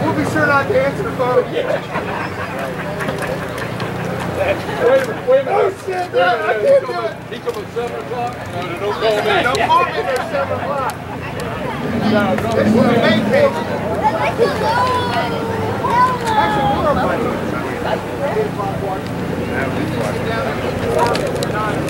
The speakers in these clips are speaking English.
We'll be sure not to answer the phone. wait a minute, wait a minute. Oh shit, no, I can't do it. He comes at 7 o'clock? No, no, don't call me. Don't call me at 7 o'clock. No, this is the main page. Actually, we're on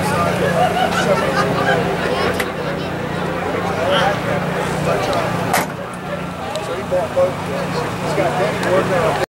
So he bought both. He's got Danny working on